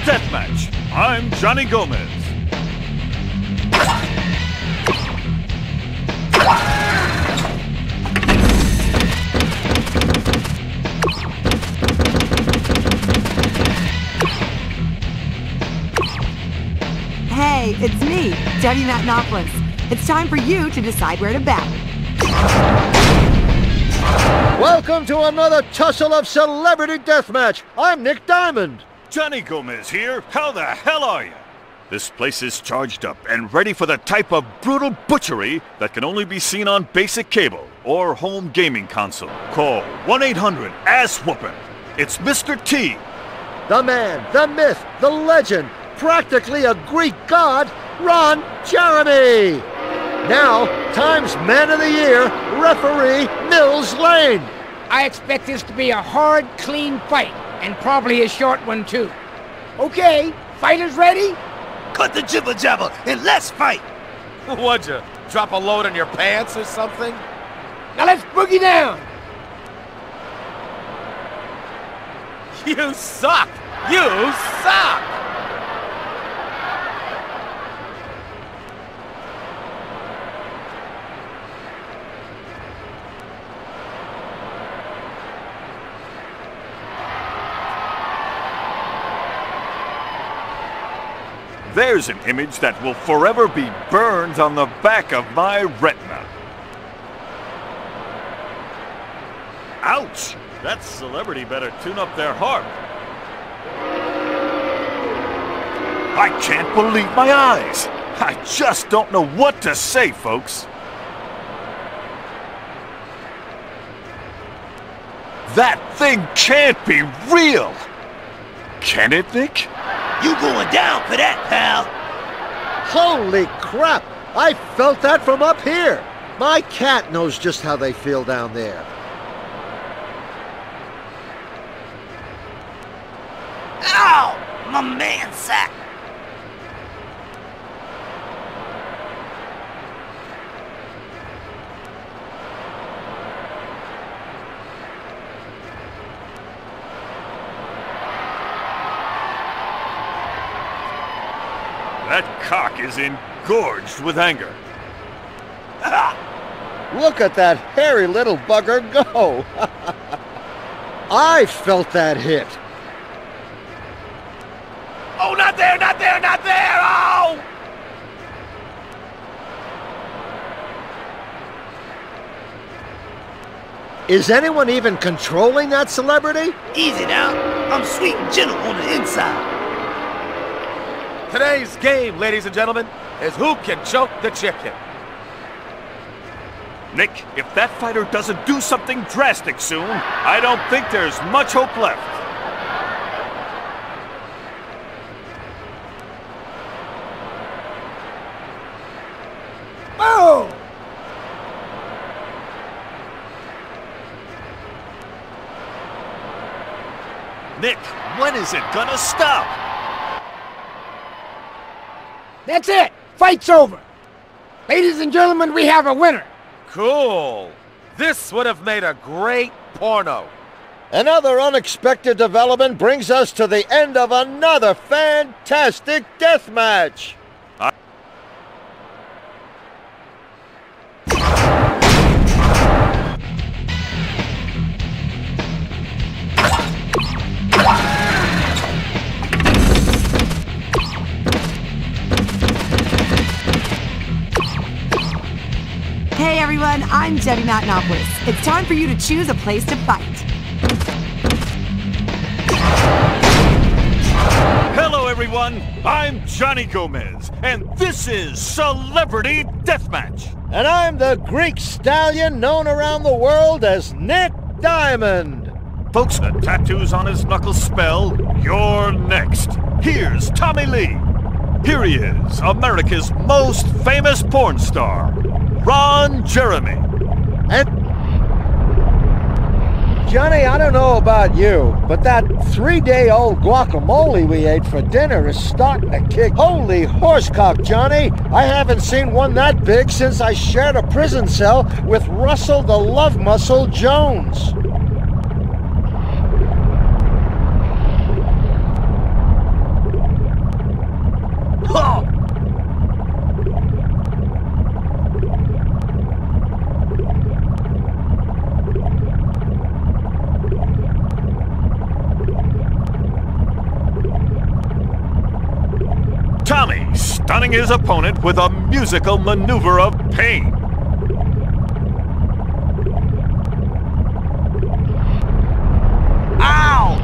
Deathmatch. I'm Johnny Gomez. Hey, it's me, Debbie Matenopoulos. It's time for you to decide where to bet. Welcome to another tussle of celebrity deathmatch. I'm Nick Diamond. Johnny Gomez here. How the hell are you? This place is charged up and ready for the type of brutal butchery that can only be seen on basic cable or home gaming console. Call 1-800-ASS-WHOOPIN'. It's Mr. T. The man, the myth, the legend, practically a Greek god, Ron Jeremy. Now, Times Man of the Year, referee Mills Lane. I expect this to be a hard, clean fight, and probably a short one too. Okay, fighters ready? Cut the jibber jabber and let's fight! What'd you, drop a load in your pants or something? Now let's boogie down! You suck! You suck! There's an image that will forever be burned on the back of my retina. Ouch! That celebrity better tune up their harp. I can't believe my eyes. I just don't know what to say, folks. That thing can't be real. Can it, Nick? You going down for that, pal. Holy crap! I felt that from up here. My cat knows just how they feel down there. Ow! My man sack. That cock is engorged with anger. Look at that hairy little bugger go. I felt that hit. Oh, not there, not there, not there! Oh! Is anyone even controlling that celebrity? Easy now. I'm sweet and gentle on the inside. Today's game, ladies and gentlemen, is who can choke the chicken. Nick, if that fighter doesn't do something drastic soon, I don't think there's much hope left. Boom! Nick, when is it gonna stop? That's it! Fight's over! Ladies and gentlemen, we have a winner! Cool. This would have made a great porno. Another unexpected development brings us to the end of another fantastic death match. Everyone, I'm Debbie Matenopoulos. It's time for you to choose a place to fight. Hello, everyone. I'm Johnny Gomez, and this is Celebrity Deathmatch. And I'm the Greek stallion known around the world as Nick Diamond. Folks, the tattoos on his knuckles spell, you're next. Here's Tommy Lee. Here he is, America's most famous porn star, Ron Jeremy. And Johnny, I don't know about you, but that three-day-old guacamole we ate for dinner is starting to kick. Holy horsecock, Johnny! I haven't seen one that big since I shared a prison cell with Russell the Love Muscle Jones. Stunning his opponent with a musical maneuver of pain. Ow!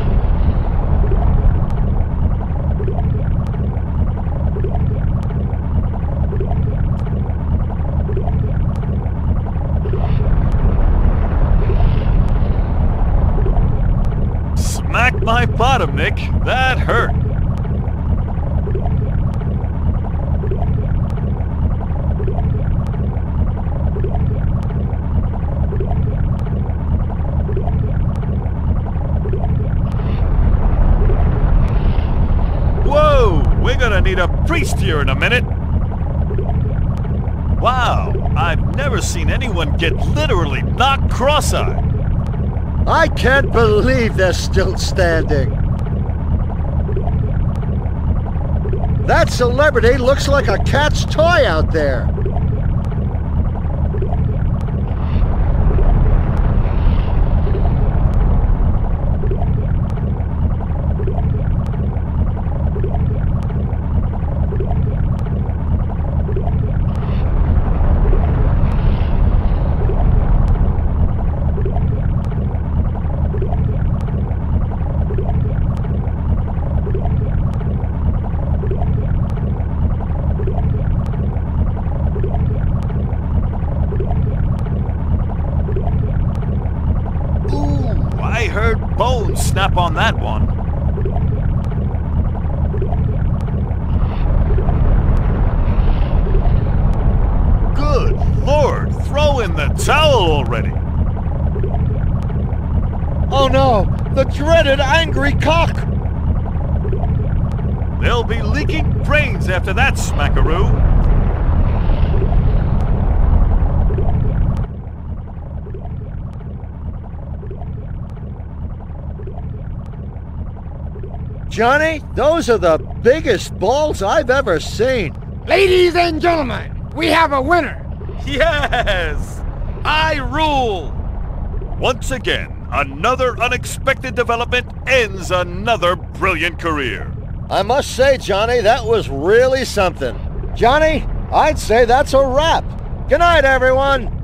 Smack my bottom, Nick. That hurt. Need a priest here in a minute. Wow, I've never seen anyone get literally knocked cross-eyed. I can't believe they're still standing. That celebrity looks like a cat's toy out there. Bones snap on that one. Good lord, throw in the towel already. Oh no, the dreaded angry cock! They'll be leaking brains after that, smackaroo. Johnny, those are the biggest balls I've ever seen. Ladies and gentlemen, we have a winner. Yes! I rule! Once again, another unexpected development ends another brilliant career. I must say, Johnny, that was really something. Johnny, I'd say that's a wrap. Good night, everyone.